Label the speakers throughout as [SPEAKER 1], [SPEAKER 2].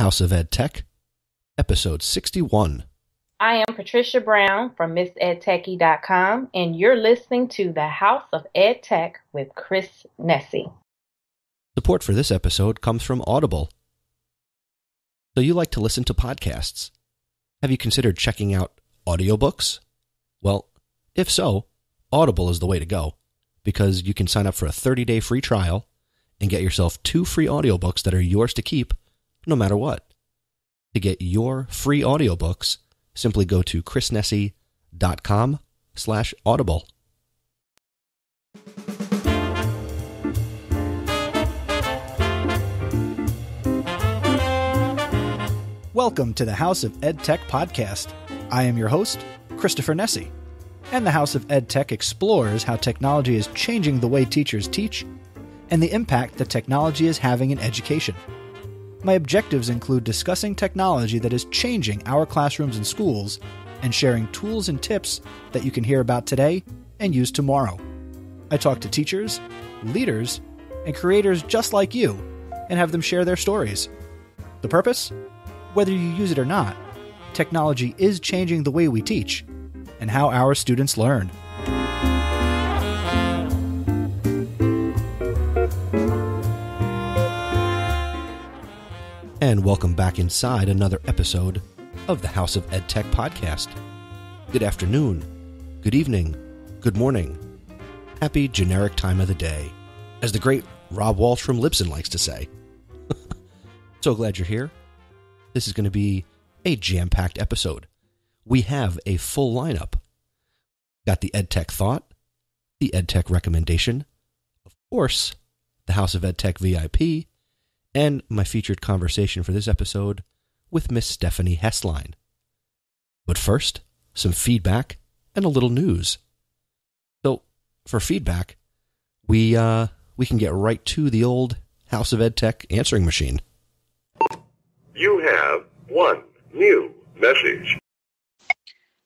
[SPEAKER 1] House of Ed Tech, episode 61.
[SPEAKER 2] I am Patricia Brown from MissEdTechie.com, and you're listening to the House of Ed Tech with Chris Nesi.
[SPEAKER 1] Support for this episode comes from Audible. So, you like to listen to podcasts? Have you considered checking out audiobooks? Well, if so, Audible is the way to go because you can sign up for a 30 day free trial and get yourself two free audiobooks that are yours to keep no matter what. To get your free audiobooks, simply go to chrisnesi.com slash audible.
[SPEAKER 3] Welcome to the House of Ed Tech podcast. I am your host, Christopher Nesi, and the House of Ed Tech explores how technology is changing the way teachers teach and the impact that technology is having in education. My objectives include discussing technology that is changing our classrooms and schools and sharing tools and tips that you can hear about today and use tomorrow. I talk to teachers, leaders, and creators just like you and have them share their stories. The purpose? Whether you use it or not, technology is changing the way we teach and how our students learn.
[SPEAKER 1] And welcome back inside another episode of the House of EdTech podcast. Good afternoon, good evening, good morning. Happy generic time of the day, as the great Rob Walsh from Libsyn likes to say. so glad you're here. This is going to be a jam packed episode. We have a full lineup. Got the EdTech thought, the EdTech recommendation, of course, the House of EdTech VIP, and my featured conversation for this episode with Miss Stephany Hesslein. But first, some feedback and a little news. So, for feedback, we uh, we can get right to the old House of EdTech answering machine.
[SPEAKER 4] You have one new message.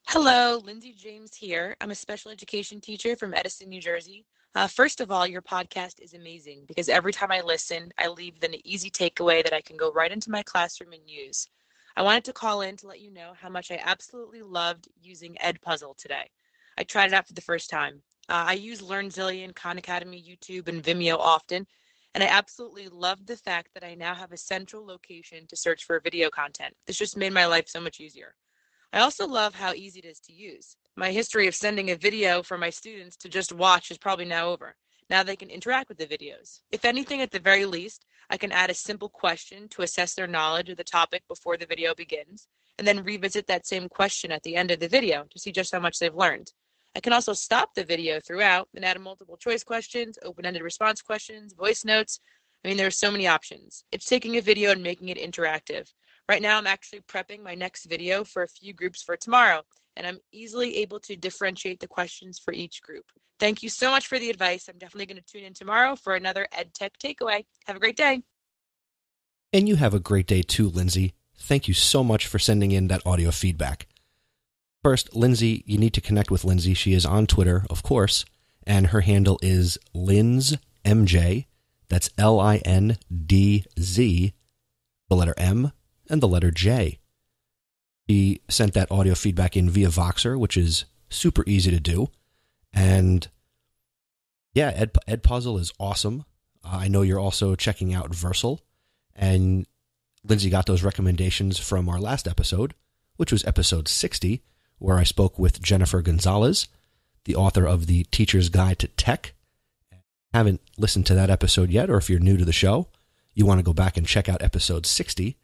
[SPEAKER 5] Hello, Lindsay James here. I'm a special education teacher from Edison, New Jersey. Uh, first of all, your podcast is amazing because every time I listen, I leave an easy takeaway that I can go right into my classroom and use. I wanted to call in to let you know how much I absolutely loved using Edpuzzle today. I tried it out for the first time. Uh, I use LearnZillion, Khan Academy, YouTube, and Vimeo often, and I absolutely loved the fact that I now have a central location to search for video content. This just made my life so much easier. I also love how easy it is to use. My history of sending a video for my students to just watch is probably now over. Now they can interact with the videos. If anything, at the very least, I can add a simple question to assess their knowledge of the topic before the video begins, and then revisit that same question at the end of the video to see just how much they've learned. I can also stop the video throughout and add multiple choice questions, open ended response questions, voice notes. I mean, there are so many options. It's taking a video and making it interactive. Right now, I'm actually prepping my next video for a few groups for tomorrow, and I'm easily able to differentiate the questions for each group. Thank you so much for the advice. I'm definitely going to tune in tomorrow for another EdTech takeaway. Have a great day.
[SPEAKER 1] And you have a great day too, Lindsay. Thank you so much for sending in that audio feedback. First, Lindsay, you need to connect with Lindsay. She is on Twitter, of course, and her handle is LindzMJ. That's L I N D Z, the letter M, and the letter J. He sent that audio feedback in via Voxer, which is super easy to do. And yeah, Ed, Ed Puzzle is awesome. Uh, I know you're also checking out Versal. And Lindsay got those recommendations from our last episode, which was episode 60, where I spoke with Jennifer Gonzalez, the author of The Teacher's Guide to Tech. Haven't listened to that episode yet, or if you're new to the show, you want to go back and check out episode 60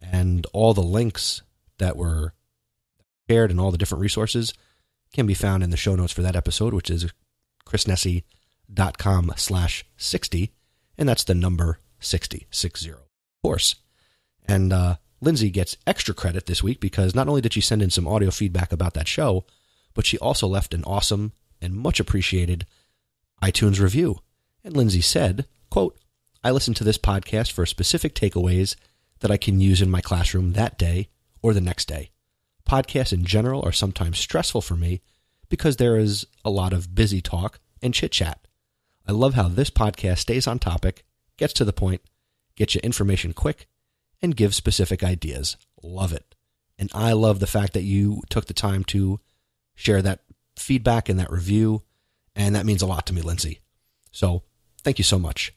[SPEAKER 1] and all the links that were shared and all the different resources can be found in the show notes for that episode, which is chrisnesi.com slash 60. And that's the number 60, 60, of course. And uh, Lindsay gets extra credit this week because not only did she send in some audio feedback about that show, but she also left an awesome and much appreciated iTunes review. And Lindsay said, quote, I listened to this podcast for specific takeaways that I can use in my classroom that day or the next day. Podcasts in general are sometimes stressful for me because there is a lot of busy talk and chit chat. I love how this podcast stays on topic, gets to the point, gets you information quick, and gives specific ideas. Love it. And I love the fact that you took the time to share that feedback and that review. And that means a lot to me, Lindsay. So thank you so much.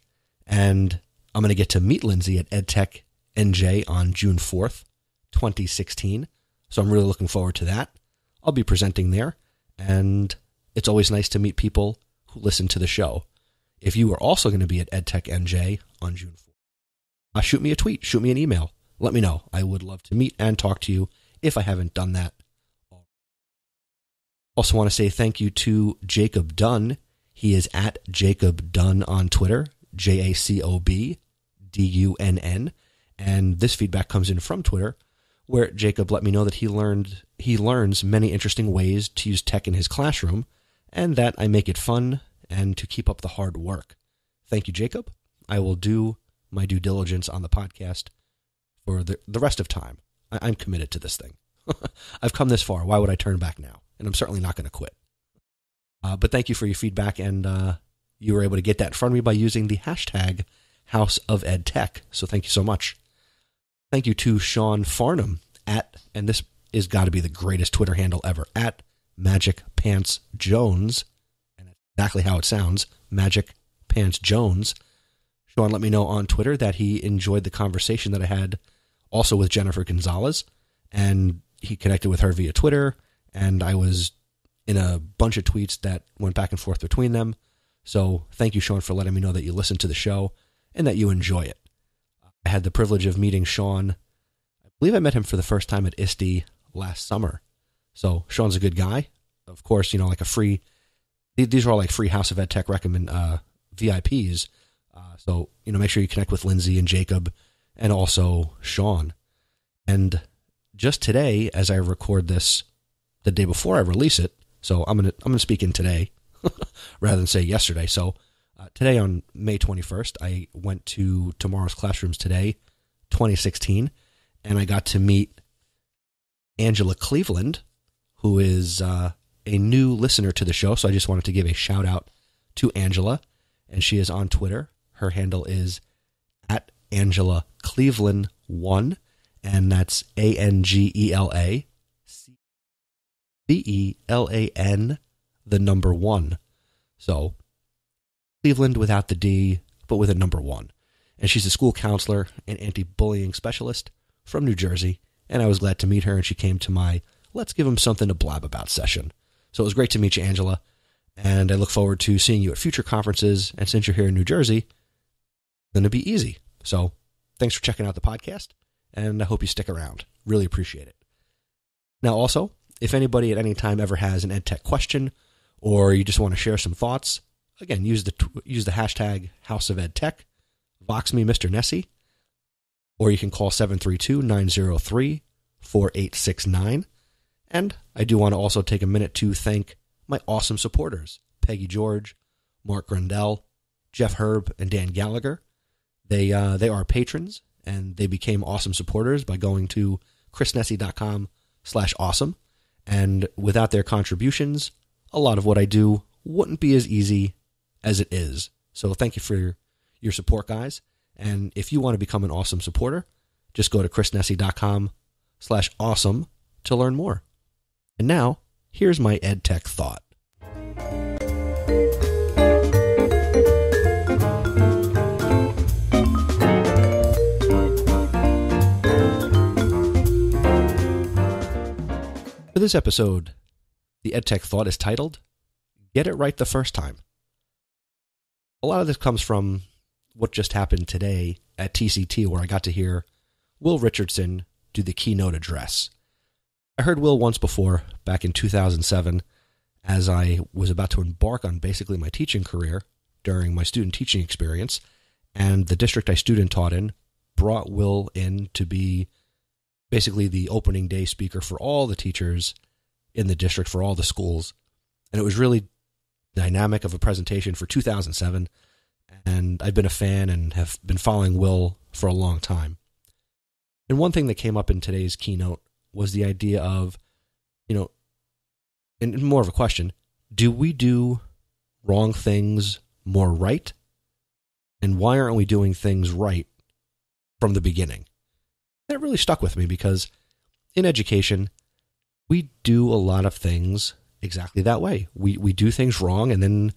[SPEAKER 1] And I'm going to get to meet Lindsay at EdTech NJ on June 4th, 2016. So I'm really looking forward to that. I'll be presenting there. And it's always nice to meet people who listen to the show. If you are also going to be at EdTech NJ on June 4th, uh, shoot me a tweet, shoot me an email. Let me know. I would love to meet and talk to you if I haven't done that. Also, want to say thank you to Jacob Dunn. He is at Jacob Dunn on Twitter, J A C O B D U N N. And this feedback comes in from Twitter, where Jacob let me know that he learned he learns many interesting ways to use tech in his classroom, and that I make it fun and to keep up the hard work. Thank you, Jacob. I will do my due diligence on the podcast for the, the rest of time. I, I'm committed to this thing. I've come this far. Why would I turn back now? And I'm certainly not going to quit. Uh, but thank you for your feedback, and uh, you were able to get that of me by using the hashtag House of Ed Tech. So thank you so much. Thank you to Sean Farnham at, and this is got to be the greatest Twitter handle ever at Magic Pants Jones, and that's exactly how it sounds, Magic Pants Jones. Sean let me know on Twitter that he enjoyed the conversation that I had also with Jennifer Gonzalez, and he connected with her via Twitter, and I was in a bunch of tweets that went back and forth between them. So thank you, Sean, for letting me know that you listen to the show and that you enjoy it. I had the privilege of meeting Sean. I believe I met him for the first time at ISTE last summer. So Sean's a good guy. Of course, you know, like a free. These are all like free House of Ed Tech recommend uh, VIPs. Uh, so you know, make sure you connect with Lindsay and Jacob, and also Sean. And just today, as I record this, the day before I release it, so I'm gonna I'm gonna speak in today rather than say yesterday. So uh, today on May 21st, I went to Tomorrow's Classrooms today, 2016, and I got to meet Angela Cleveland, who is uh, a new listener to the show. So I just wanted to give a shout out to Angela, and she is on Twitter. Her handle is at Angela Cleveland one, and that's A N G E L A C E L A N, the number one. So Cleveland without the D, but with a number one. And she's a school counselor and anti bullying specialist from New Jersey. And I was glad to meet her, and she came to my Let's Give Them Something to Blab About session. So it was great to meet you, Angela. And I look forward to seeing you at future conferences. And since you're here in New Jersey, going to be easy. So thanks for checking out the podcast, and I hope you stick around. Really appreciate it. Now, also, if anybody at any time ever has an EdTech question, or you just want to share some thoughts, again, use the use the hashtag House of Ed Tech, Vox me, Mr. Nesi, or you can call 732-903-4869. And I do want to also take a minute to thank my awesome supporters, Peggy George, Mark Grundell, Jeff Herb, and Dan Gallagher. They uh, they are patrons, and they became awesome supporters by going to chrisnesi.com slash awesome. And without their contributions, a lot of what I do wouldn't be as easy as it is. So thank you for your, your support, guys. And if you want to become an awesome supporter, just go to chrisnesi.com slash awesome to learn more. And now, here's my EdTech thought. For this episode, the EdTech thought is titled Get It Right the First Time. A lot of this comes from what just happened today at TCT, where I got to hear Will Richardson do the keynote address. I heard Will once before, back in 2007, as I was about to embark on basically my teaching career during my student teaching experience, and the district I student taught in brought Will in to be basically the opening day speaker for all the teachers in the district for all the schools. And it was really dynamic of a presentation for 2007. And I've been a fan and have been following Will for a long time. And one thing that came up in today's keynote was the idea of, you know, and more of a question do we do wrong things more right? And why aren't we doing things right from the beginning? That really stuck with me because in education, we do a lot of things exactly that way. We we do things wrong and then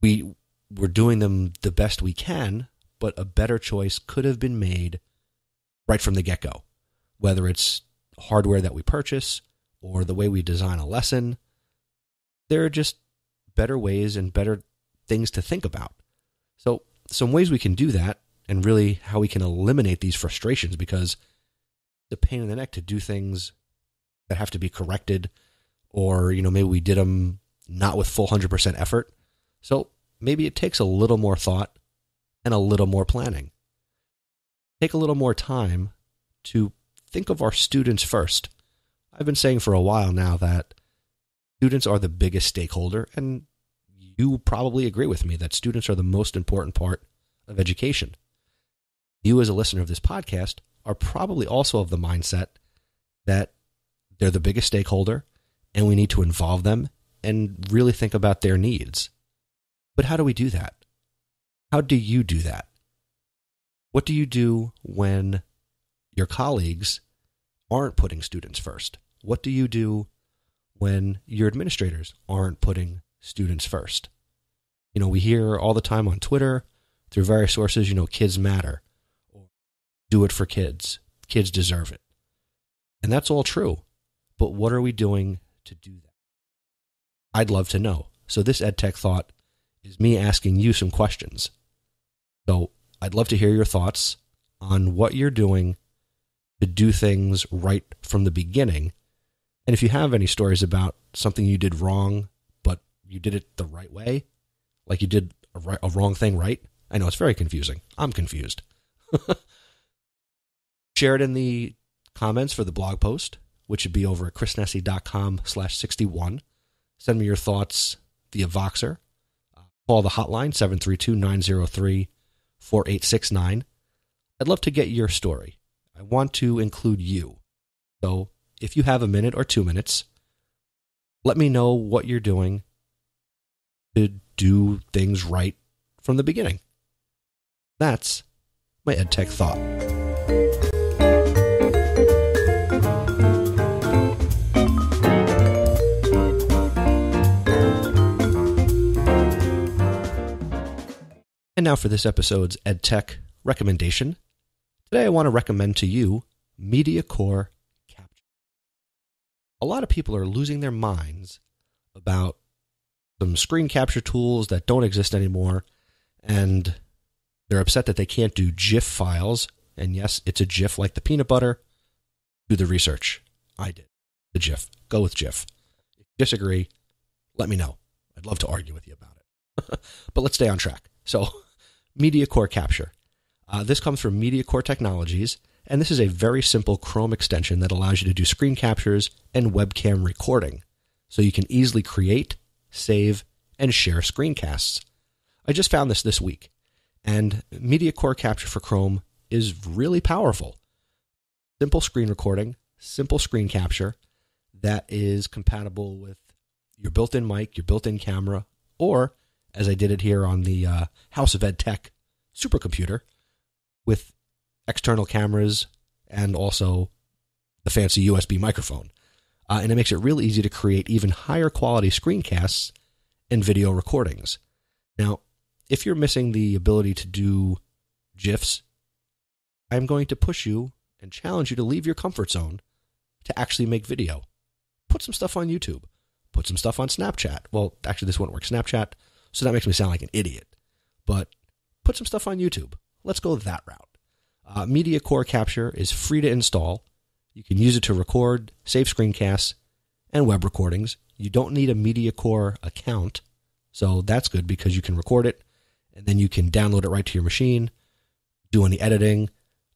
[SPEAKER 1] we we're doing them the best we can, but a better choice could have been made right from the get-go. Whether it's hardware that we purchase or the way we design a lesson, there are just better ways and better things to think about. So, some ways we can do that and really how we can eliminate these frustrations because the pain in the neck to do things that have to be corrected or you know maybe we did them not with full 100% effort. So maybe it takes a little more thought and a little more planning. Take a little more time to think of our students first. I've been saying for a while now that students are the biggest stakeholder and you probably agree with me that students are the most important part of education. You as a listener of this podcast are probably also of the mindset that they're the biggest stakeholder and we need to involve them and really think about their needs. But how do we do that? How do you do that? What do you do when your colleagues aren't putting students first? What do you do when your administrators aren't putting students first? You know, we hear all the time on Twitter through various sources, you know, kids matter or do it for kids. Kids deserve it. And that's all true. But what are we doing to do that? I'd love to know. So this EdTech thought is me asking you some questions. So I'd love to hear your thoughts on what you're doing to do things right from the beginning. And if you have any stories about something you did wrong, but you did it the right way, like you did a, right, a wrong thing right, I know it's very confusing. I'm confused. Share it in the comments for the blog post which would be over at chrisnesi.com slash 61. Send me your thoughts via Voxer. Uh, call the hotline, 732-903-4869. I'd love to get your story. I want to include you. So if you have a minute or two minutes, let me know what you're doing to do things right from the beginning. That's my EdTech thought. And now for this episode's EdTech recommendation. Today I want to recommend to you MediaCore Capture. A lot of people are losing their minds about some screen capture tools that don't exist anymore, and they're upset that they can't do GIF files. And yes, it's a GIF like the peanut butter. Do the research. I did. The GIF. Go with GIF. If you disagree, let me know. I'd love to argue with you about it. but let's stay on track. So, MediaCore Capture. Uh, this comes from MediaCore Technologies, and this is a very simple Chrome extension that allows you to do screen captures and webcam recording. So you can easily create, save, and share screencasts. I just found this this week, and MediaCore Capture for Chrome is really powerful. Simple screen recording, simple screen capture that is compatible with your built in mic, your built in camera, or as I did it here on the uh, House of Ed Tech supercomputer with external cameras and also the fancy USB microphone. Uh, and it makes it really easy to create even higher quality screencasts and video recordings. Now, if you're missing the ability to do GIFs, I'm going to push you and challenge you to leave your comfort zone to actually make video. Put some stuff on YouTube. Put some stuff on Snapchat. Well, actually, this won't work. Snapchat so that makes me sound like an idiot. But put some stuff on YouTube. Let's go that route. Uh, MediaCore Capture is free to install. You can use it to record, save screencasts, and web recordings. You don't need a MediaCore account, so that's good because you can record it and then you can download it right to your machine, do any editing,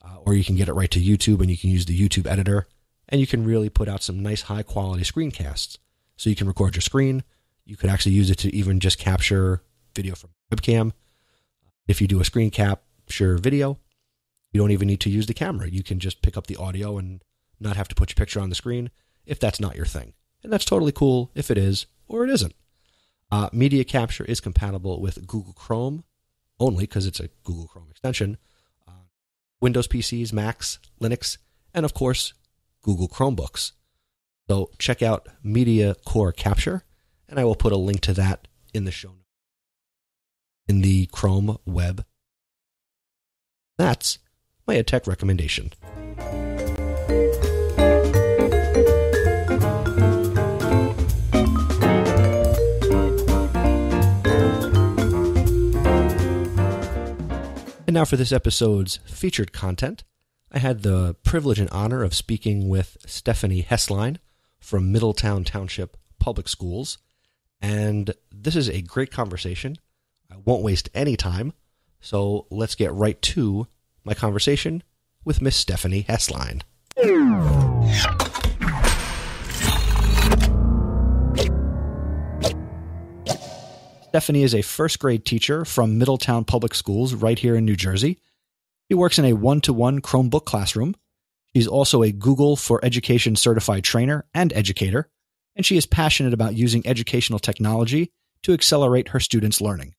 [SPEAKER 1] uh, or you can get it right to YouTube and you can use the YouTube editor and you can really put out some nice high quality screencasts. So you can record your screen, you could actually use it to even just capture video from webcam. If you do a screen capture video, you don't even need to use the camera. You can just pick up the audio and not have to put your picture on the screen if that's not your thing. And that's totally cool if it is or it isn't. Uh, Media Capture is compatible with Google Chrome only because it's a Google Chrome extension. Uh, Windows PCs, Macs, Linux, and of course, Google Chromebooks. So check out Media Core Capture, and I will put a link to that in the show notes. In the Chrome web. That's my EdTech recommendation. And now for this episode's featured content. I had the privilege and honor of speaking with Stephany Hesslein from Middletown Township Public Schools. And this is a great conversation. I won't waste any time. So let's get right to my conversation with Miss Stephany Hesslein.
[SPEAKER 3] Stephany is a first grade teacher from Middletown Public Schools right here in New Jersey. She works in a one to one Chromebook classroom. She's also a Google for Education certified trainer and educator, and she is passionate about using educational technology to accelerate her students' learning.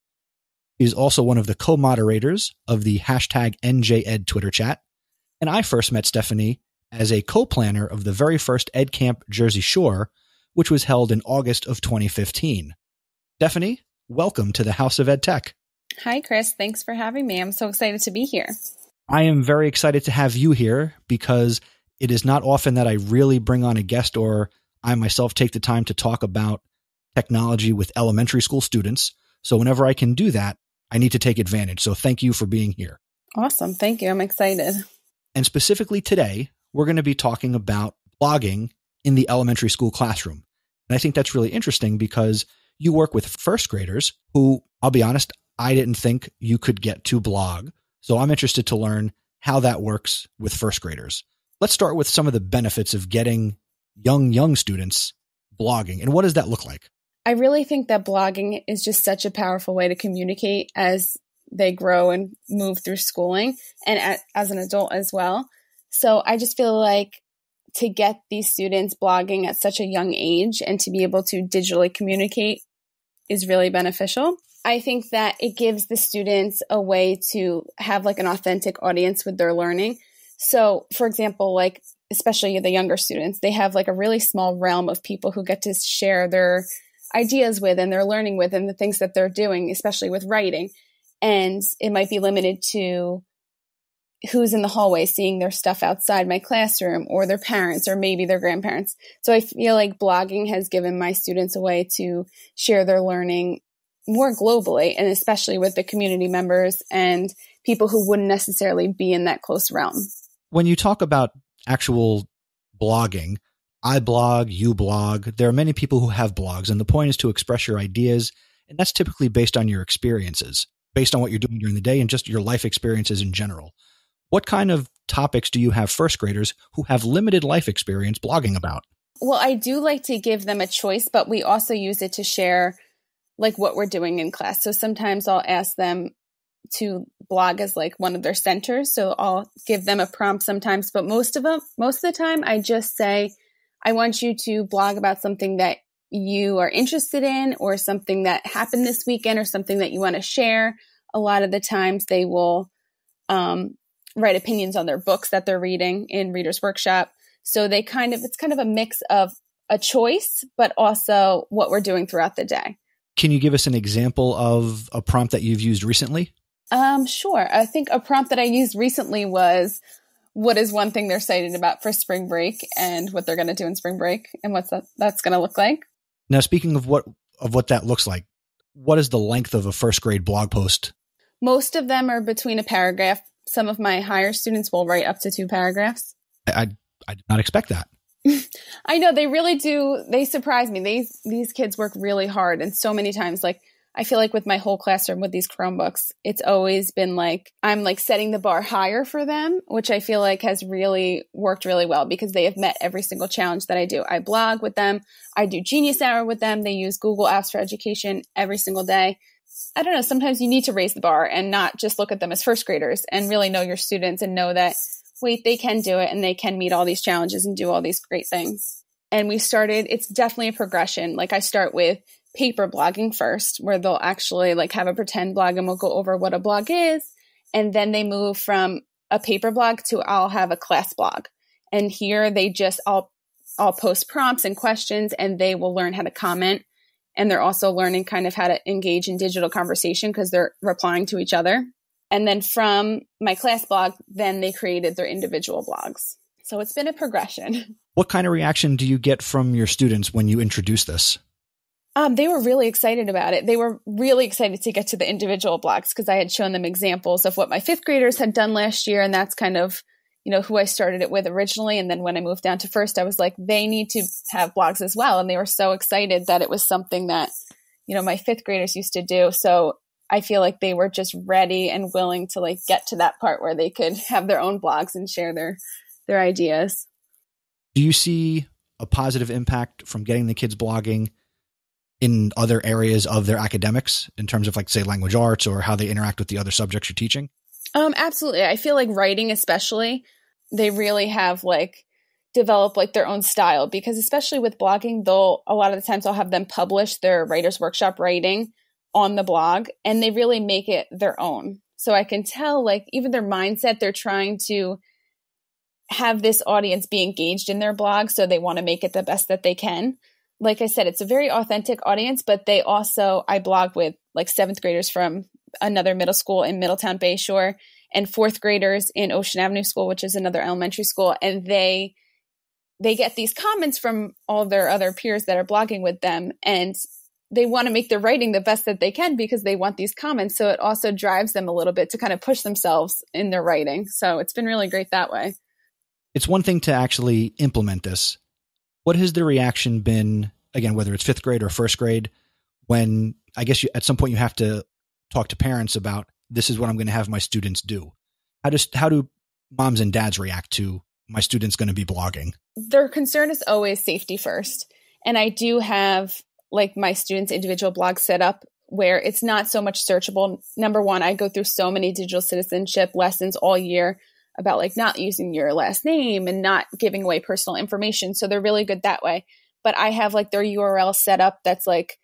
[SPEAKER 3] She is also one of the co moderators of the hashtag NJEd Twitter chat, and I first met Stephany as a co planner of the very first EdCamp Jersey Shore, which was held in August of 2015. Stephany, welcome to the House of Ed Tech.
[SPEAKER 6] Hi, Chris. Thanks for having me. I'm so excited to be here.
[SPEAKER 3] I am very excited to have you here because it is not often that I really bring on a guest or I myself take the time to talk about technology with elementary school students. So whenever I can do that, I need to take advantage. So thank you for being here.
[SPEAKER 6] Awesome. Thank you. I'm excited.
[SPEAKER 3] And specifically today, we're going to be talking about blogging in the elementary school classroom. And I think that's really interesting because you work with first graders who, I'll be honest, I didn't think you could get to blog. So I'm interested to learn how that works with first graders. Let's start with some of the benefits of getting young, young students blogging. And what does that look like?
[SPEAKER 6] I really think that blogging is just such a powerful way to communicate as they grow and move through schooling and as an adult as well. So I just feel like to get these students blogging at such a young age and to be able to digitally communicate is really beneficial. I think that it gives the students a way to have like an authentic audience with their learning. So, for example, like especially the younger students, they have like a really small realm of people who get to share their ideas with and their learning with and the things that they're doing, especially with writing. And it might be limited to who's in the hallway seeing their stuff outside my classroom or their parents or maybe their grandparents. So I feel like blogging has given my students a way to share their learning more globally and especially with the community members and people who wouldn't necessarily be in that close realm.
[SPEAKER 3] When you talk about actual blogging, I blog, you blog, there are many people who have blogs and the point is to express your ideas and that's typically based on your experiences, based on what you're doing during the day and just your life experiences in general. What kind of topics do you have first graders who have limited life experience blogging about?
[SPEAKER 6] Well, I do like to give them a choice, but we also use it to share like what we're doing in class. So sometimes I'll ask them to blog as like one of their centers. So I'll give them a prompt sometimes, but most of them, most of the time I just say, I want you to blog about something that you are interested in or something that happened this weekend or something that you want to share. A lot of the times they will um, write opinions on their books that they're reading in Reader's Workshop. So they kind of, it's kind of a mix of a choice, but also what we're doing throughout the day.
[SPEAKER 3] Can you give us an example of a prompt that you've used recently?
[SPEAKER 6] Um, sure. I think a prompt that I used recently was what is one thing they're excited about for spring break and what they're going to do in spring break and what's that, that's going to look like.
[SPEAKER 3] Now, speaking of what of what that looks like, what is the length of a first grade blog post?
[SPEAKER 6] Most of them are between a paragraph some of my higher students will write up to two paragraphs.
[SPEAKER 3] I, I, I did not expect that.
[SPEAKER 6] I know they really do. They surprise me. These these kids work really hard, and so many times, like I feel like with my whole classroom with these Chromebooks, it's always been like I'm like setting the bar higher for them, which I feel like has really worked really well because they have met every single challenge that I do. I blog with them, I do Genius Hour with them. They use Google Apps for Education every single day. I don't know, sometimes you need to raise the bar and not just look at them as first graders and really know your students and know that, wait, they can do it and they can meet all these challenges and do all these great things. And we started, it's definitely a progression. Like I start with paper blogging first, where they'll actually like have a pretend blog and we'll go over what a blog is. And then they move from a paper blog to I'll have a class blog. And here they just all I'll post prompts and questions and they will learn how to comment. And they're also learning kind of how to engage in digital conversation because they're replying to each other. And then from my class blog, then they created their individual blogs. So it's been a progression.
[SPEAKER 3] What kind of reaction do you get from your students when you introduce this?
[SPEAKER 6] Um, they were really excited about it. They were really excited to get to the individual blogs because I had shown them examples of what my fifth graders had done last year. And that's kind of, you know, who I started it with originally. And then when I moved down to first, I was like, they need to have blogs as well. And they were so excited that it was something that, you know, my fifth graders used to do. So I feel like they were just ready and willing to like get to that part where they could have their own blogs and share their their ideas.
[SPEAKER 3] Do you see a positive impact from getting the kids blogging in other areas of their academics in terms of like say language arts or how they interact with the other subjects you're teaching?
[SPEAKER 6] Um absolutely. I feel like writing especially they really have like develop like their own style because especially with blogging they'll a lot of the times I'll have them publish their writers workshop writing on the blog and they really make it their own. So I can tell like even their mindset they're trying to have this audience be engaged in their blog so they want to make it the best that they can like i said it's a very authentic audience but they also i blog with like seventh graders from another middle school in middletown bayshore and fourth graders in ocean avenue school which is another elementary school. And they they get these comments from all their other peers that are blogging with them. And they want to make their writing the best that they can because they want these comments. So it also drives them a little bit to kind of push themselves in their writing. So it's been really great that way.
[SPEAKER 3] It's one thing to actually implement this. What has the reaction been, again, whether it's fifth grade or first grade, when I guess you, at some point you have to talk to parents about this is what I'm going to have my students do? How does how do moms and dads react to my students going to be blogging?
[SPEAKER 6] Their concern is always safety first. And I do have like my students' individual blog set up where it's not so much searchable. Number one, I go through so many digital citizenship lessons all year about like not using your last name and not giving away personal information. So they're really good that way. But I have like their URL set up that's like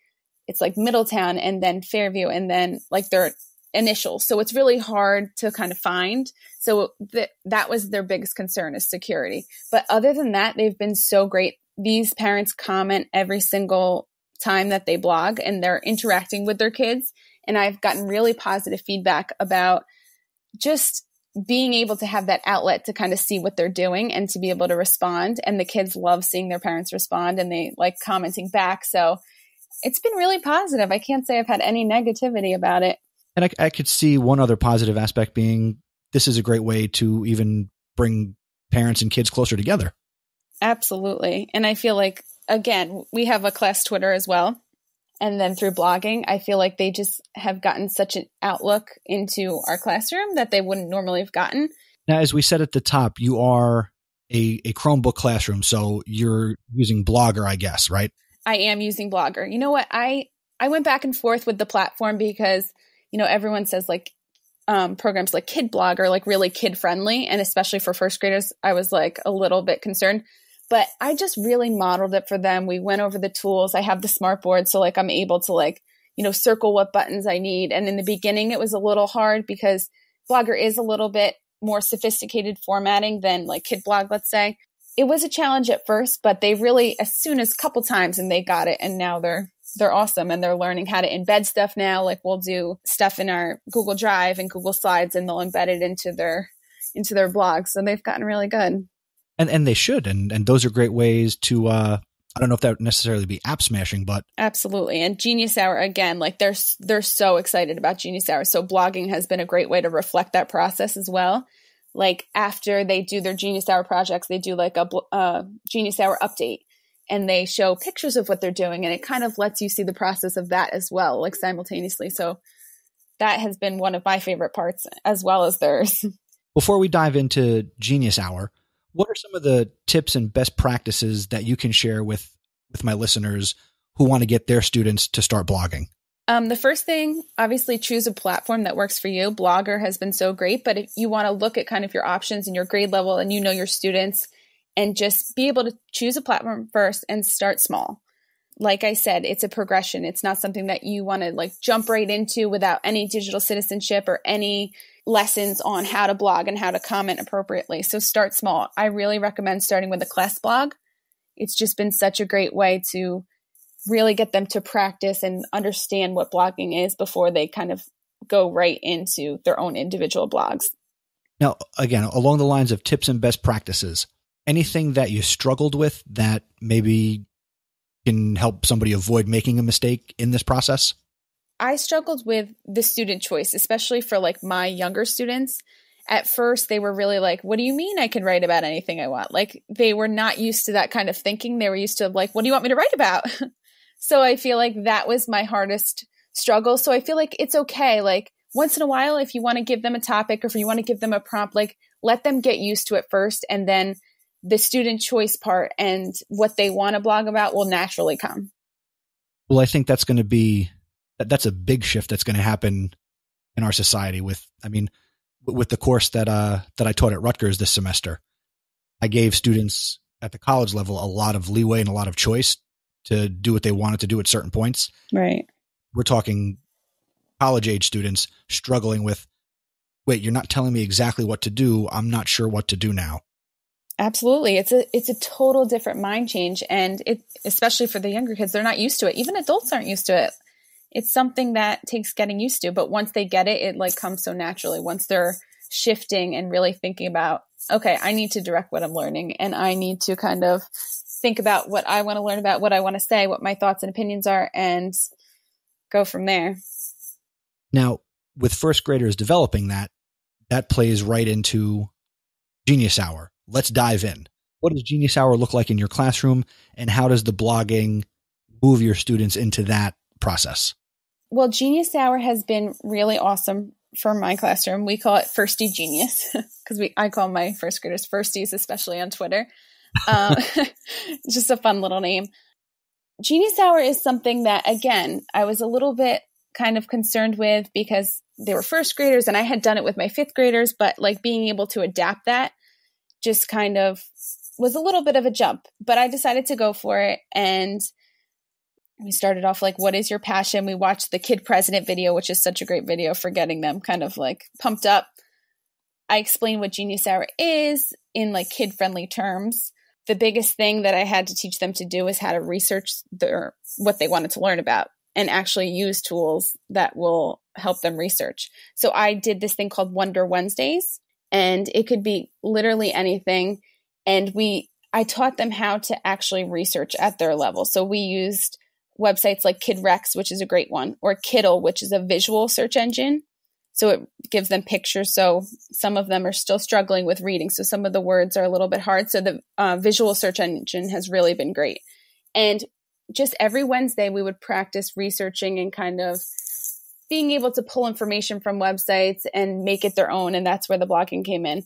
[SPEAKER 6] it's like Middletown and then Fairview and then like their initials. So it's really hard to kind of find. So th- that was their biggest concern is security. But other than that, they've been so great. These parents comment every single time that they blog and they're interacting with their kids. And I've gotten really positive feedback about just being able to have that outlet to kind of see what they're doing and to be able to respond. And the kids love seeing their parents respond and they like commenting back. So it's been really positive. I can't say I've had any negativity about it.
[SPEAKER 3] And I, I could see one other positive aspect being this is a great way to even bring parents and kids closer together.
[SPEAKER 6] Absolutely. And I feel like, again, we have a class Twitter as well and then through blogging, I feel like they just have gotten such an outlook into our classroom that they wouldn't normally have gotten.
[SPEAKER 3] Now, as we said at the top, you are a, a Chromebook classroom, so you're using Blogger, I guess, right?
[SPEAKER 6] I am using Blogger. You know what? I I went back and forth with the platform because you know everyone says like um, programs like Kid Blog are like really kid friendly, and especially for first graders, I was like a little bit concerned but I just really modeled it for them. We went over the tools. I have the smart board. So like I'm able to like, you know, circle what buttons I need. And in the beginning, it was a little hard because Blogger is a little bit more sophisticated formatting than like Kid Blog, let's say. It was a challenge at first, but they really, as soon as a couple times and they got it and now they're, they're awesome and they're learning how to embed stuff now. Like we'll do stuff in our Google Drive and Google Slides and they'll embed it into their, into their blog. So they've gotten really good
[SPEAKER 3] and and they should and and those are great ways to uh I don't know if that would necessarily be app smashing, but
[SPEAKER 6] absolutely. And Genius Hour again, like they're they're so excited about Genius Hour. So blogging has been a great way to reflect that process as well. Like after they do their Genius Hour projects, they do like a uh, Genius Hour update, and they show pictures of what they're doing, and it kind of lets you see the process of that as well, like simultaneously. So that has been one of my favorite parts, as well as theirs.
[SPEAKER 3] Before we dive into Genius Hour, what are some of the tips and best practices that you can share with with my listeners who want to get their students to start blogging?
[SPEAKER 6] Um, the first thing, obviously, choose a platform that works for you. Blogger has been so great, but if you want to look at kind of your options and your grade level and you know your students and just be able to choose a platform first and start small. Like I said, it's a progression. It's not something that you want to like jump right into without any digital citizenship or any lessons on how to blog and how to comment appropriately. So start small. I really recommend starting with a class blog. It's just been such a great way to really get them to practice and understand what blogging is before they kind of go right into their own individual blogs.
[SPEAKER 3] Now, again, along the lines of tips and best practices, anything that you struggled with that maybe can help somebody avoid making a mistake in this process?
[SPEAKER 6] I struggled with the student choice, especially for like my younger students. At first, they were really like, What do you mean I can write about anything I want? Like, they were not used to that kind of thinking. They were used to, like, What do you want me to write about? so I feel like that was my hardest struggle. So I feel like it's okay. Like, once in a while, if you want to give them a topic or if you want to give them a prompt, like, let them get used to it first. And then the student choice part and what they want to blog about will naturally come.
[SPEAKER 3] Well, I think that's going to be that's a big shift that's going to happen in our society with I mean with the course that uh that I taught at Rutgers this semester. I gave students at the college level a lot of leeway and a lot of choice to do what they wanted to do at certain points.
[SPEAKER 6] Right.
[SPEAKER 3] We're talking college age students struggling with wait, you're not telling me exactly what to do. I'm not sure what to do now.
[SPEAKER 6] Absolutely. It's a it's a total different mind change and it especially for the younger kids, they're not used to it. Even adults aren't used to it. It's something that takes getting used to, but once they get it, it like comes so naturally. Once they're shifting and really thinking about, okay, I need to direct what I'm learning and I need to kind of think about what I want to learn about, what I want to say, what my thoughts and opinions are and go from there.
[SPEAKER 3] Now, with first graders developing that, that plays right into Genius Hour let's dive in. What does Genius Hour look like in your classroom, and how does the blogging move your students into that process?
[SPEAKER 6] Well, Genius Hour has been really awesome for my classroom. We call it Firsty Genius because we I call my first graders Firsties, especially on Twitter. Um, just a fun little name. Genius Hour is something that, again, I was a little bit kind of concerned with because they were first graders and I had done it with my fifth graders, but like being able to adapt that just kind of was a little bit of a jump, but I decided to go for it. And we started off like, what is your passion? We watched the Kid President video, which is such a great video for getting them kind of like pumped up. I explained what Genius Hour is in like kid friendly terms. The biggest thing that I had to teach them to do is how to research their what they wanted to learn about and actually use tools that will help them research. So I did this thing called Wonder Wednesdays and it could be literally anything. And we, I taught them how to actually research at their level. So we used websites like KidRex, which is a great one, or Kiddle, which is a visual search engine. So it gives them pictures. So some of them are still struggling with reading. So some of the words are a little bit hard. So the uh, visual search engine has really been great. And just every Wednesday, we would practice researching and kind of being able to pull information from websites and make it their own. And that's where the blogging came in.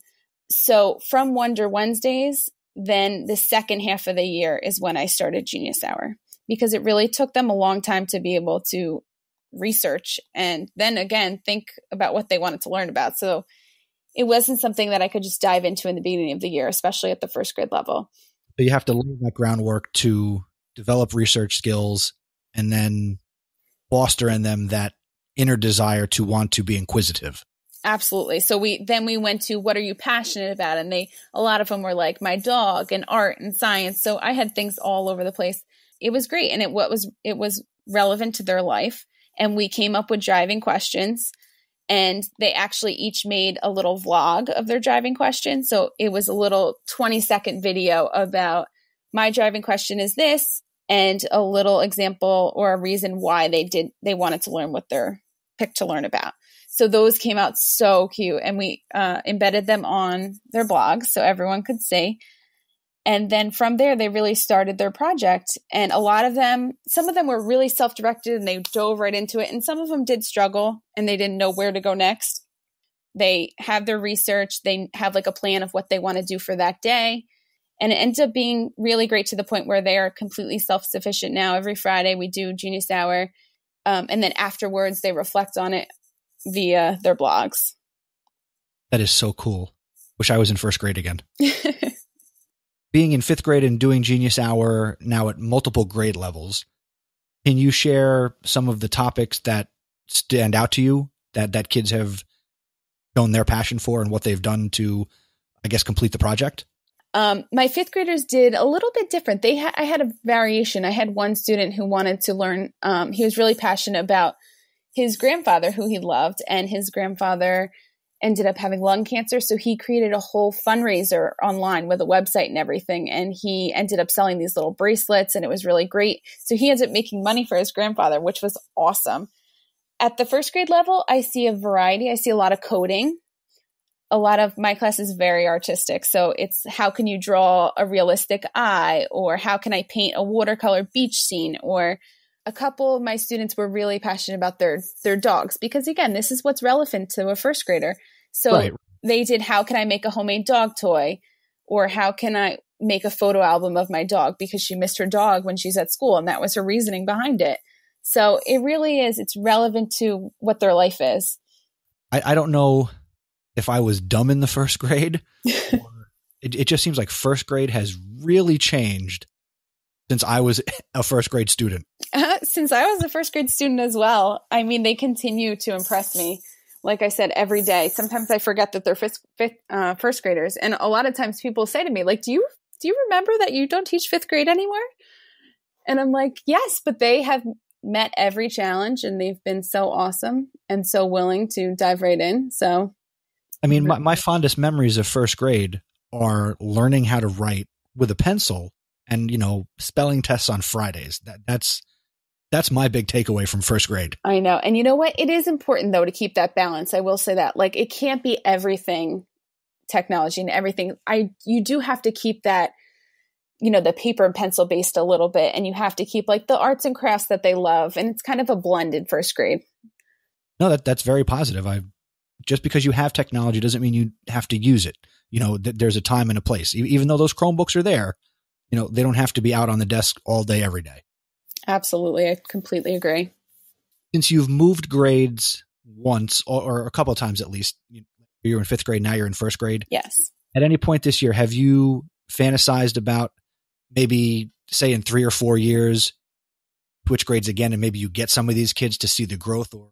[SPEAKER 6] So from Wonder Wednesdays, then the second half of the year is when I started Genius Hour because it really took them a long time to be able to research and then again think about what they wanted to learn about. So it wasn't something that I could just dive into in the beginning of the year, especially at the first grade level.
[SPEAKER 3] But you have to lay that groundwork to develop research skills and then foster in them that inner desire to want to be inquisitive.
[SPEAKER 6] Absolutely. So we then we went to what are you passionate about? And they a lot of them were like my dog and art and science. So I had things all over the place. It was great and it what was it was relevant to their life and we came up with driving questions and they actually each made a little vlog of their driving question. So it was a little 20 second video about my driving question is this and a little example or a reason why they did they wanted to learn what they're picked to learn about. So those came out so cute, and we uh, embedded them on their blogs so everyone could see. And then from there, they really started their project. And a lot of them, some of them were really self directed and they dove right into it. And some of them did struggle and they didn't know where to go next. They have their research, they have like a plan of what they want to do for that day. And it ends up being really great to the point where they are completely self sufficient now. Every Friday, we do Genius Hour. Um, and then afterwards, they reflect on it via their blogs.
[SPEAKER 3] That is so cool. Wish I was in first grade again. Being in fifth grade and doing Genius Hour now at multiple grade levels, Can you share some of the topics that stand out to you that that kids have shown their passion for and what they've done to, I guess, complete the project?
[SPEAKER 6] Um, my fifth graders did a little bit different. They ha- I had a variation. I had one student who wanted to learn. Um, he was really passionate about his grandfather, who he loved, and his grandfather ended up having lung cancer. So he created a whole fundraiser online with a website and everything. And he ended up selling these little bracelets, and it was really great. So he ended up making money for his grandfather, which was awesome. At the first grade level, I see a variety. I see a lot of coding a lot of my class is very artistic. So it's how can you draw a realistic eye, or how can I paint a watercolor beach scene, or a couple of my students were really passionate about their their dogs because again, this is what's relevant to a first grader. So right. they did how can I make a homemade dog toy, or how can I make a photo album of my dog because she missed her dog when she's at school, and that was her reasoning behind it. So it really is. It's relevant to what their life is.
[SPEAKER 3] I, I don't know if I was dumb in the first grade. it, it just seems like first grade has really changed since I was a first grade student.
[SPEAKER 6] Uh, since I was a first grade student as well, I mean, they continue to impress me. Like I said, every day. Sometimes I forget that they're fifth, fifth, uh, first graders, and a lot of times people say to me, "Like, do you do you remember that you don't teach fifth grade anymore?" And I'm like, "Yes," but they have met every challenge, and they've been so awesome and so willing to dive right in. So
[SPEAKER 3] I mean, my, my fondest memories of first grade are learning how to write with a pencil and, you know, spelling tests on Fridays. That that's that's my big takeaway from first grade.
[SPEAKER 6] I know. And you know what? It is important though to keep that balance. I will say that. Like it can't be everything technology and everything. I you do have to keep that you know the paper and pencil based a little bit and you have to keep like the arts and crafts that they love and it's kind of a blended first grade.
[SPEAKER 3] No, that that's very positive. I just because you have technology doesn't mean you have to use it. You know, th- there's a time and a place. even though those Chromebooks are there, you know, they don't have to be out on the desk all day, every day.
[SPEAKER 6] Absolutely. I completely agree.
[SPEAKER 3] Since you've moved grades once or, or a couple of times at least, you're in fifth grade, now you're in first grade.
[SPEAKER 6] Yes.
[SPEAKER 3] At any point this year, have you fantasized about maybe, say, in three or four years, switch grades again, and maybe you get some of these kids to see the growth or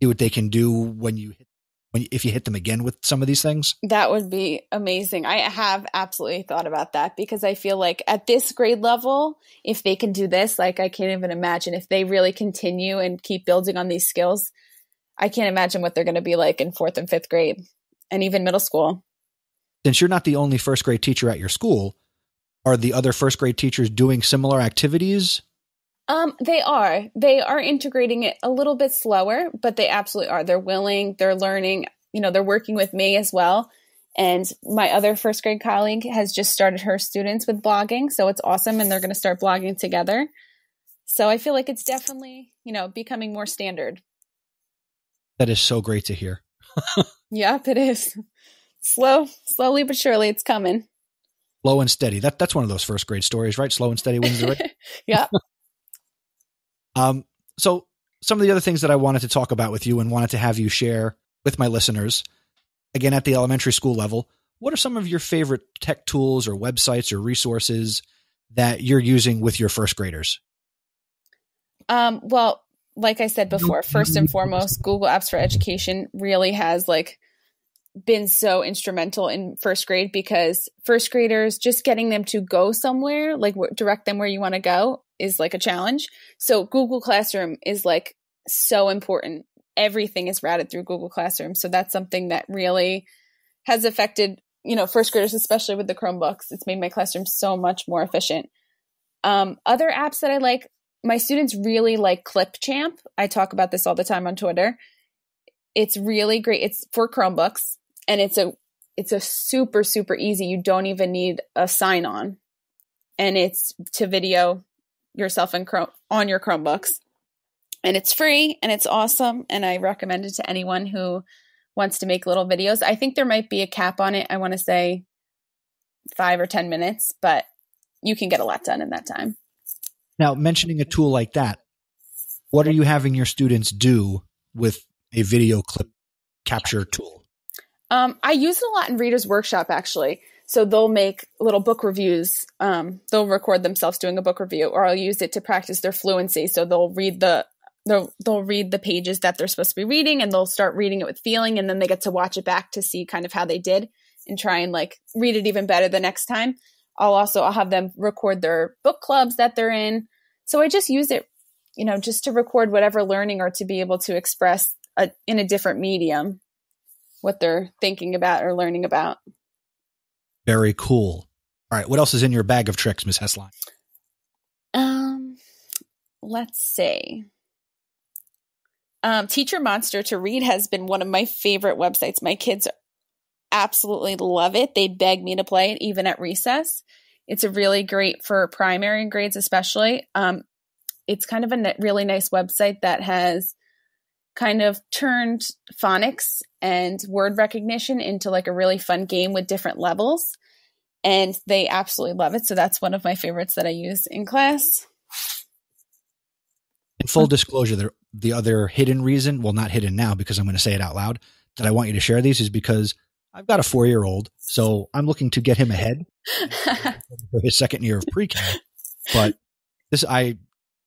[SPEAKER 3] see what they can do when you hit when if you hit them again with some of these things?
[SPEAKER 6] That would be amazing. I have absolutely thought about that because I feel like at this grade level, if they can do this, like I can't even imagine if they really continue and keep building on these skills. I can't imagine what they're going to be like in fourth and fifth grade and even middle school.
[SPEAKER 3] Since you're not the only first grade teacher at your school, are the other first grade teachers doing similar activities
[SPEAKER 6] um, they are. They are integrating it a little bit slower, but they absolutely are. They're willing, they're learning, you know, they're working with me as well. And my other first grade colleague has just started her students with blogging. So it's awesome. And they're going to start blogging together. So I feel like it's definitely, you know, becoming more standard.
[SPEAKER 3] That is so great to hear.
[SPEAKER 6] yep, it is. Slow, slowly but surely it's coming.
[SPEAKER 3] Slow and steady. That that's one of those first grade stories, right? Slow and steady wins the race.
[SPEAKER 6] yeah.
[SPEAKER 3] Um, so some of the other things that I wanted to talk about with you and wanted to have you share with my listeners, again at the elementary school level, what are some of your favorite tech tools or websites or resources that you're using with your first graders?
[SPEAKER 6] Um, well, like I said before, first and foremost, Google Apps for Education really has like been so instrumental in first grade because first graders just getting them to go somewhere, like direct them where you want to go, is like a challenge. So Google Classroom is like so important. Everything is routed through Google Classroom. So that's something that really has affected, you know, first graders, especially with the Chromebooks. It's made my classroom so much more efficient. Um, other apps that I like, my students really like Clipchamp. I talk about this all the time on Twitter. It's really great. It's for Chromebooks and it's a it's a super super easy. You don't even need a sign on. And it's to video yourself in Chrome on your Chromebooks. And it's free and it's awesome. And I recommend it to anyone who wants to make little videos. I think there might be a cap on it. I want to say five or 10 minutes, but you can get a lot done in that time.
[SPEAKER 3] Now, mentioning a tool like that, what are you having your students do with a video clip capture tool?
[SPEAKER 6] Um, I use it a lot in Reader's Workshop, actually. So they'll make little book reviews. Um, they'll record themselves doing a book review, or I'll use it to practice their fluency. So they'll read the they'll they'll read the pages that they're supposed to be reading, and they'll start reading it with feeling, and then they get to watch it back to see kind of how they did, and try and like read it even better the next time. I'll also I'll have them record their book clubs that they're in. So I just use it, you know, just to record whatever learning or to be able to express a, in a different medium what they're thinking about or learning about.
[SPEAKER 3] Very cool. All right, what else is in your bag of tricks, Miss Hesslein?
[SPEAKER 6] Um, let's see. Um, Teach Your Monster to Read has been one of my favorite websites. My kids absolutely love it. They beg me to play it even at recess. It's a really great for primary grades, especially. Um, it's kind of a really nice website that has kind of turned phonics and word recognition into like a really fun game with different levels. And they absolutely love it. So that's one of my favorites that I use in class.
[SPEAKER 3] In full disclosure, the, the other hidden reason, well, not hidden now because I'm going to say it out loud, that I want you to share these is because I've got a four year old. So I'm looking to get him ahead for his second year of pre K. But this, I,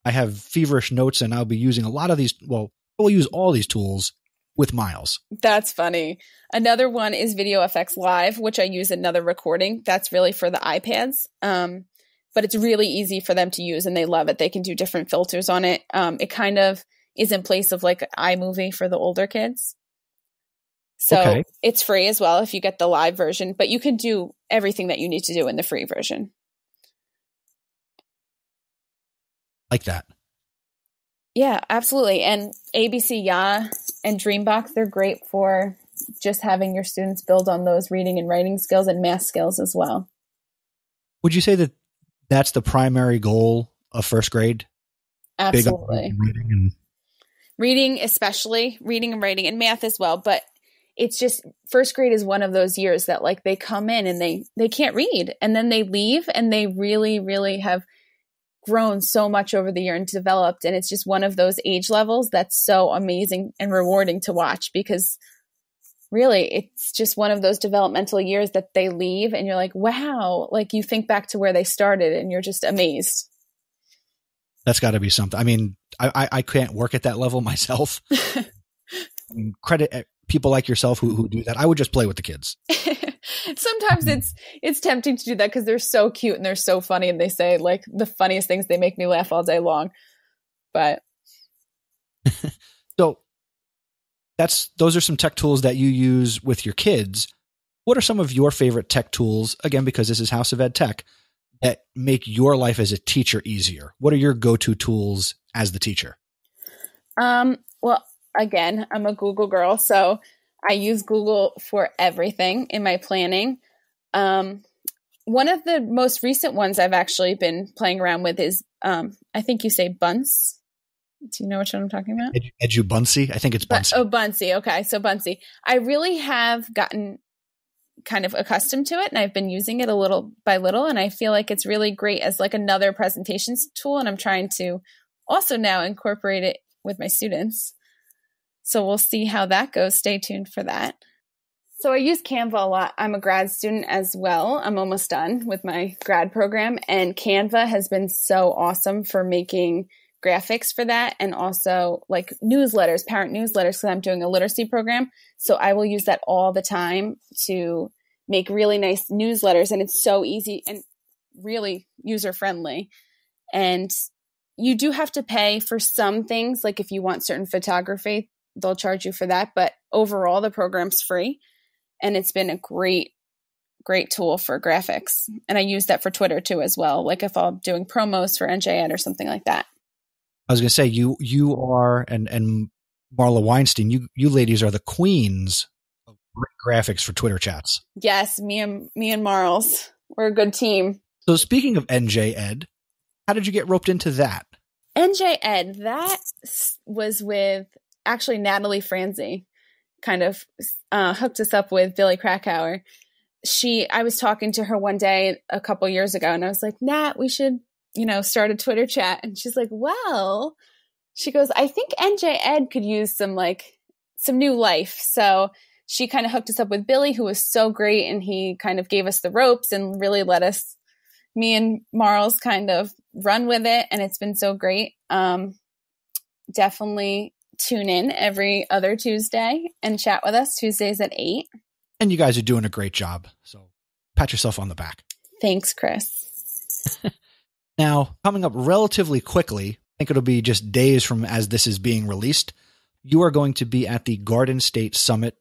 [SPEAKER 3] I have feverish notes and I'll be using a lot of these. Well, we'll use all these tools with Miles.
[SPEAKER 6] That's funny. Another one is VideoFX Live, which I use another recording. That's really for the iPads. Um, but it's really easy for them to use and they love it. They can do different filters on it. Um, it kind of is in place of like iMovie for the older kids. So okay. it's free as well if you get the live version, but you can do everything that you need to do in the free version.
[SPEAKER 3] Like that.
[SPEAKER 6] Yeah, absolutely. And ABCya and Dreambox, they're great for just having your students build on those reading and writing skills and math skills as well.
[SPEAKER 3] Would you say that that's the primary goal of first grade?
[SPEAKER 6] Absolutely. Reading, and- reading, especially reading and writing and math as well. But it's just first grade is one of those years that like they come in and they they can't read and then they leave and they really really have grown so much over the year and developed. And it's just one of those age levels that's so amazing and rewarding to watch because really it's just one of those developmental years that they leave and you're like, wow, like you think back to where they started and you're just amazed.
[SPEAKER 3] That's got to be something. I mean, I, I, can't work at that level myself. I mean, credit eh, people like yourself who, who do that. I would just play with the kids.
[SPEAKER 6] sometimes it's it's tempting to do that because they're so cute and they're so funny and they say like the funniest things they make me laugh all day long but
[SPEAKER 3] that's those are some tech tools that you use with your kids what are some of your favorite tech tools again because this is house of ed tech that make your life as a teacher easier what are your go-to tools as the teacher
[SPEAKER 6] um well again i'm a google girl so I use Google for everything in my planning. Um, one of the most recent ones I've actually been playing around with is, um, I think you say Bunce. Do you know which one I'm talking about?
[SPEAKER 3] Edu, Edubuncy. I think it's Buncee.
[SPEAKER 6] oh, Buncee. Okay, so Buncee. I really have gotten kind of accustomed to it, and I've been using it a little by little, and I feel like it's really great as like another presentations tool. And I'm trying to also now incorporate it with my students. So we'll see how that goes. Stay tuned for that. So I use Canva a lot. I'm a grad student as well. I'm almost done with my grad program, and Canva has been so awesome for making graphics for that and also like newsletters, parent newsletters, because I'm doing a literacy program. So I will use that all the time to make really nice newsletters, and it's so easy and really user friendly. And you do have to pay for some things, like if you want certain photography they'll charge you for that. But overall, the program's free. And it's been a great, great tool for graphics. And I use that for Twitter too, as well. Like if I'm doing promos for NJEd or something like that.
[SPEAKER 3] I was going to say, you, you are, and, and Marla Weinstein, you, you ladies are the queens of graphics for Twitter chats.
[SPEAKER 6] Yes, me and, me and Marls. We're a good team.
[SPEAKER 3] So speaking of NJ Ed, how did you get roped into that?
[SPEAKER 6] NJ Ed, that was with actually Natalie Franzi kind of uh, hooked us up with Billy Krakower. She, I was talking to her one day a couple years ago, and I was like, Nat, we should, you know, start a Twitter chat. And she's like, Well, she goes, I think NJ Ed could use some like some new life. So she kind of hooked us up with Billy, who was so great, and he kind of gave us the ropes and really let us, me and Marls, kind of run with it, and it's been so great. Um, definitely tune in every other Tuesday and chat with us Tuesdays at eight.
[SPEAKER 1] And you guys are doing a great job. So pat yourself on the back.
[SPEAKER 6] Thanks, Chris.
[SPEAKER 1] now, coming up relatively quickly, I think it'll be just days from as this is being released. You are going to be at the Garden State Summit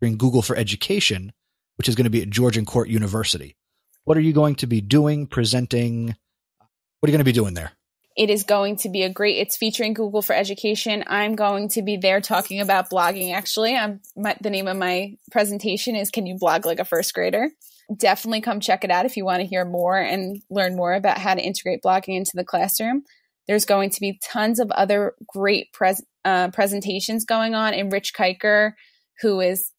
[SPEAKER 1] during Google for Education, which is going to be at Georgian Court University. What are you going to be doing, presenting? What are you going to be doing there?
[SPEAKER 6] It is going to be a great. It's featuring Google for Education. I'm going to be there talking about blogging. Actually, I'm my, the name of my presentation is "Can you blog like a first grader?" Definitely come check it out if you want to hear more and learn more about how to integrate blogging into the classroom. There's going to be tons of other great pres- uh, presentations going on, and Rich Kiker, who is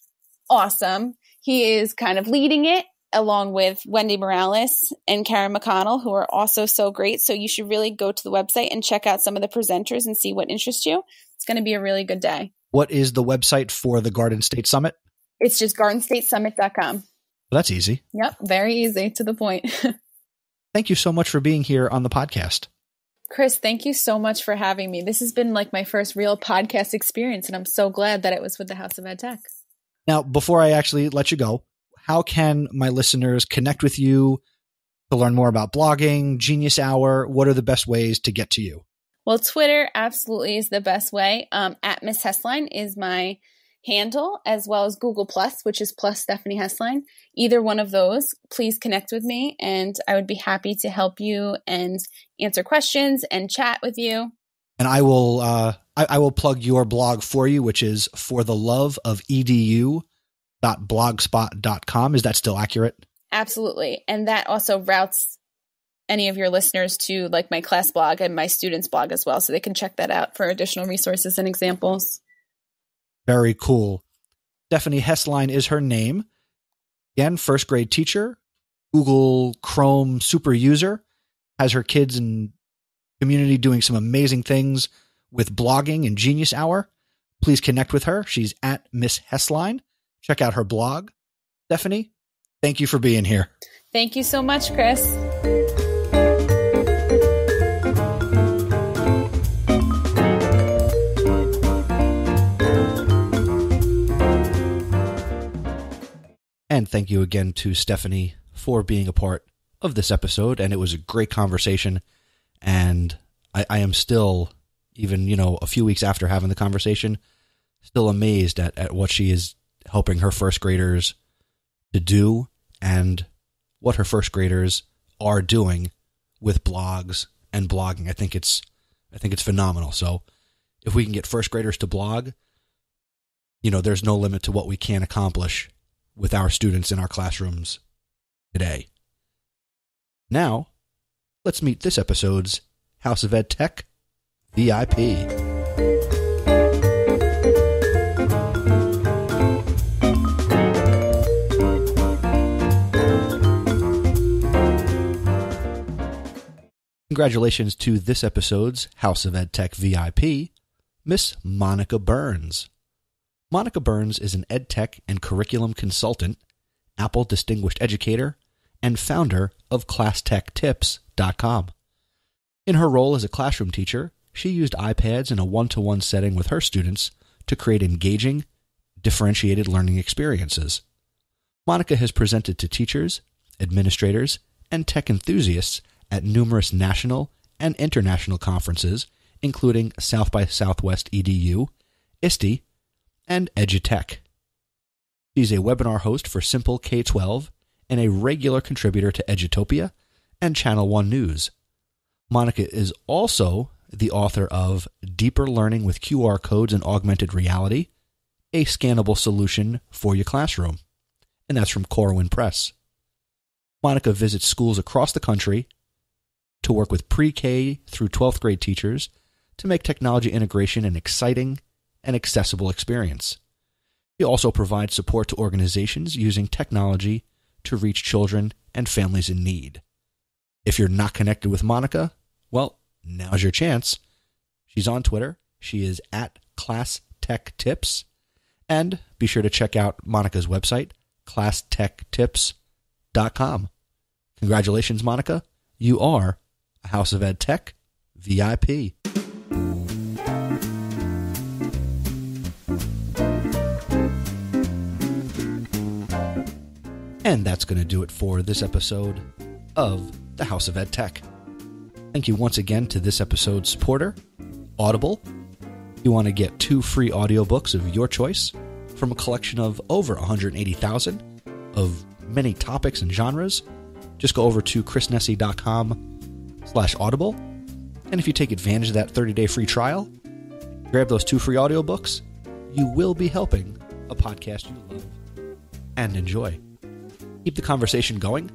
[SPEAKER 6] awesome. He is kind of leading it along with Wendy Morales and Karen McConnell, who are also so great. So you should really go to the website and check out some of the presenters and see what interests you. It's going to be a really good day.
[SPEAKER 1] What is the website for the Garden State Summit?
[SPEAKER 6] It's just gardenstatesummit.com. Well,
[SPEAKER 1] that's easy.
[SPEAKER 6] Yep, very easy to the point.
[SPEAKER 1] thank you so much for being here on the podcast.
[SPEAKER 6] Chris, thank you so much for having me. This has been like my first real podcast experience, and I'm so glad that it was with the House of Ed Tech.
[SPEAKER 1] Now, before I actually let you go, how can my listeners connect with you to learn more about blogging, Genius Hour? What are the best ways to get to you?
[SPEAKER 6] Well, Twitter absolutely is the best way. Um, at Miss Hesslein is my handle, as well as Google Plus, which is plus Stephany Hesslein. Either one of those, please connect with me, and I would be happy to help you and answer questions and chat with you.
[SPEAKER 1] And I will, uh, I, I will plug your blog for you, which is for the love of edu dot blogspot.com. Is that still accurate?
[SPEAKER 6] Absolutely. And that also routes any of your listeners to like my class blog and my students blog as well. So they can check that out for additional resources and examples.
[SPEAKER 1] Very cool. Stephany Hesslein is her name. Again, first grade teacher, Google Chrome super user, has her kids and community doing some amazing things with blogging and Genius Hour. Please connect with her. She's at Miss Hesslein. Check out her blog. Stephany, thank you for being here.
[SPEAKER 6] Thank you so much, Chris.
[SPEAKER 1] And thank you again to Stephany for being a part of this episode. And it was a great conversation. And I, I, am still, even, you know, a few weeks after having the conversation, still amazed at, at what she is helping her first graders to do and what her first graders are doing with blogs and blogging. I think it's I think it's phenomenal. So if we can get first graders to blog, you know, there's no limit to what we can accomplish with our students in our classrooms today. Now, let's meet this episode's House of Ed Tech VIP. Congratulations to this episode's House of Ed Tech VIP, Miss Monica Burns. Monica Burns is an ed tech and curriculum consultant, Apple Distinguished Educator, and founder of ClassTechTips.com. In her role as a classroom teacher, she used iPads in a one to one setting with her students to create engaging, differentiated learning experiences. Monica has presented to teachers, administrators, and tech enthusiasts at numerous national and international conferences, including South by Southwest EDU, ISTE, and EduTech. She's a webinar host for Simple K 12 and a regular contributor to Edutopia and Channel One News. Monica is also the author of Deeper Learning with QR Codes and Augmented Reality, a scannable solution for your classroom. And that's from Corwin Press. Monica visits schools across the country to work with pre K through 12th grade teachers to make technology integration an exciting and accessible experience. He also provides support to organizations using technology to reach children and families in need. If you're not connected with Monica, well, now's your chance. She's on Twitter. She is at Class Tech Tips, And be sure to check out Monica's website, classtechtips.com. Congratulations, Monica. You are a House of Ed Tech VIP. And that's going to do it for this episode of the House of Ed Tech. Thank you once again to this episode's supporter, Audible. You want to get two free audiobooks of your choice from a collection of over 180,000 of many topics and genres. Just go over to chrisnesi.com slash audible. And if you take advantage of that 30-day free trial, grab those two free audiobooks, you will be helping a podcast you love and enjoy. Keep the conversation going.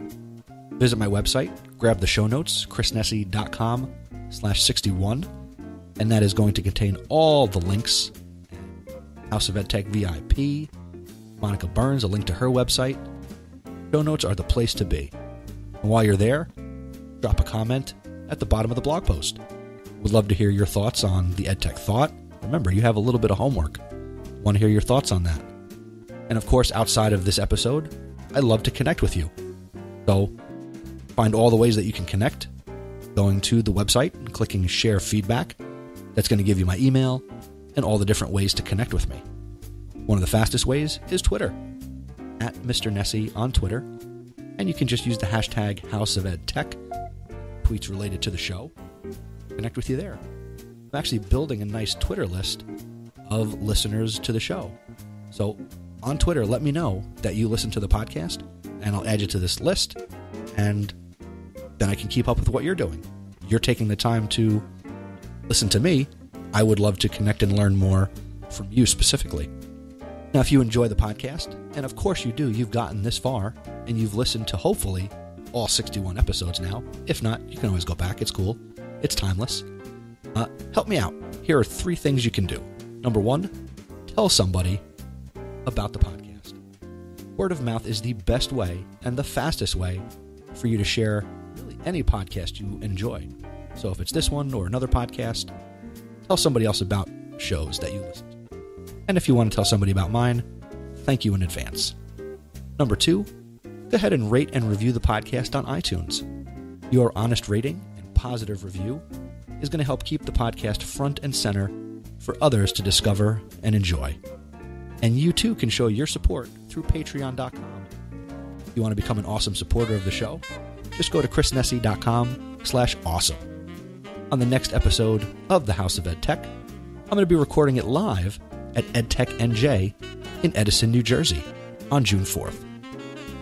[SPEAKER 1] Visit my website, grab the show notes, chrisnesi.com slash 61, and that is going to contain all the links. House of EdTech VIP, Monica Burns, a link to her website. Show notes are the place to be. And while you're there, drop a comment at the bottom of the blog post. Would love to hear your thoughts on the EdTech thought. Remember, you have a little bit of homework. Want to hear your thoughts on that. And of course, outside of this episode, I'd love to connect with you. So find all the ways that you can connect going to the website and clicking share feedback. That's going to give you my email and all the different ways to connect with me. One of the fastest ways is Twitter, at Mr. Nesi on Twitter. And you can just use the hashtag House of Ed Tech, tweets related to the show, connect with you there. I'm actually building a nice Twitter list of listeners to the show. So on Twitter, let me know that you listen to the podcast, and I'll add you to this list, and then I can keep up with what you're doing. You're taking the time to listen to me. I would love to connect and learn more from you specifically. Now, if you enjoy the podcast, and of course you do, you've gotten this far, and you've listened to hopefully all 61 episodes now. If not, you can always go back. It's cool, it's timeless. Uh, help me out. Here are three things you can do. Number one, tell somebody about the podcast. Word of mouth is the best way and the fastest way for you to share really any podcast you enjoy. So if it's this one or another podcast, tell somebody else about shows that you listen to. And if you want to tell somebody about mine, thank you in advance. Number two, go ahead and rate and review the podcast on iTunes. Your honest rating and positive review is going to help keep the podcast front and center for others to discover and enjoy. And you too can show your support through patreon.com. If you want to become an awesome supporter of the show, just go to chrisnesi.com slash awesome. On the next episode of the House of EdTech, I'm going to be recording it live at EdTech NJ in Edison, New Jersey on June 4th.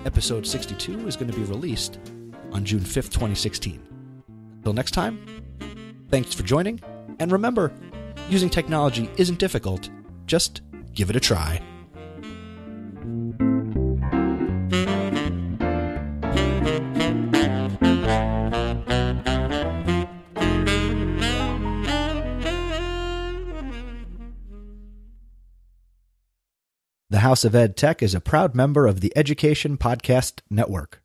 [SPEAKER 1] Episode 62 is going to be released on June 5th, 2016. Until next time, thanks for joining, and remember, using technology isn't difficult, just give it a try.
[SPEAKER 3] The House of Ed Tech is a proud member of the Education Podcast Network.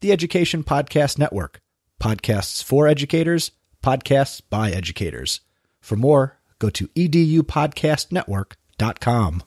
[SPEAKER 3] The Education Podcast Network. Podcasts for educators, podcasts by educators. For more, go to edupodcastnetwork.com dot com.